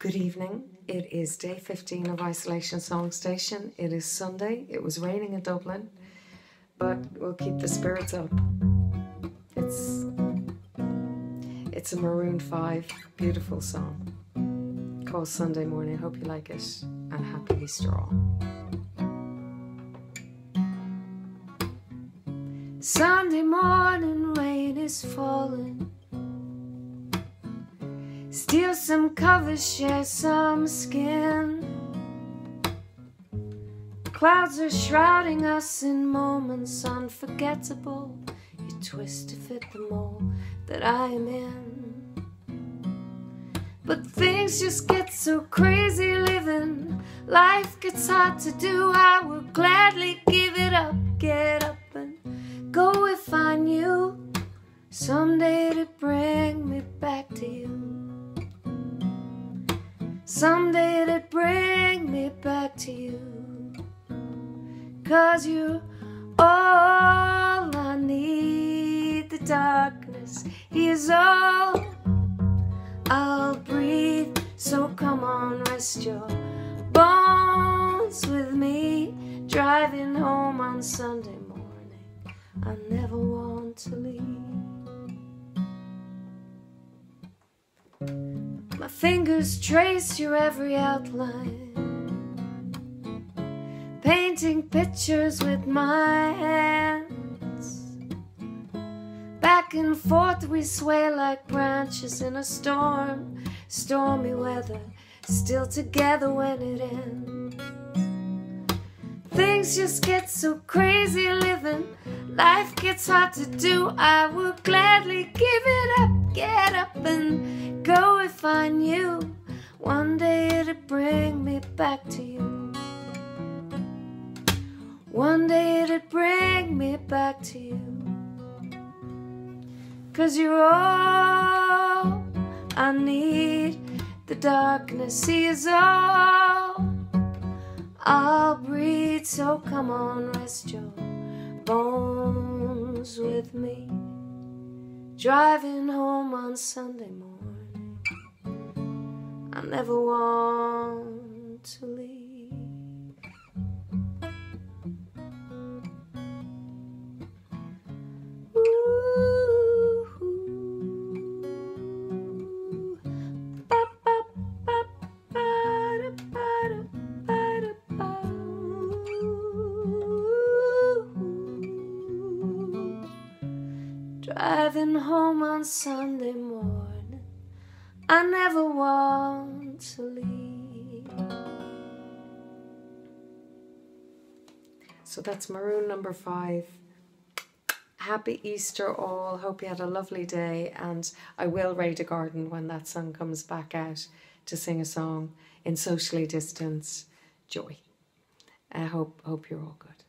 Good evening. It is day 15 of Isolation Song Station. It is Sunday. It was raining in Dublin, but we'll keep the spirits up. It's it's a Maroon 5 beautiful song called Sunday Morning. Hope you like it and happy Easter all. Sunday morning rain is falling Steal some covers, share some skin. Clouds are shrouding us in moments unforgettable. You twist to fit the mold that I am in. But things just get so crazy living. Life gets hard to do. I would gladly give it up, get up and go if I knew Someday to bring me back to you. Cause you're all I need. The darkness is all I'll breathe. So come on, rest your bones with me. Driving home on Sunday morning. I never want to leave. Fingers trace your every outline, painting pictures with my hands. Back and forth we sway like branches in a storm, stormy weather, still together when it ends. Things just get so crazy living, life gets hard to do. I would gladly give it up, get up and go if I knew one day it'd bring me back to you. One day it'd bring me back to you. Cause you're all I need. The darkness is all I'll breathe. Oh, so come on, rest your bones with me. Driving home on Sunday morning. I never want to leave. Driving home on Sunday morning I never want to leave. So that's Maroon number five. Happy Easter all. Hope you had a lovely day. And I will raid a garden when that sun comes back out to sing a song in socially distanced joy. I hope, hope you're all good.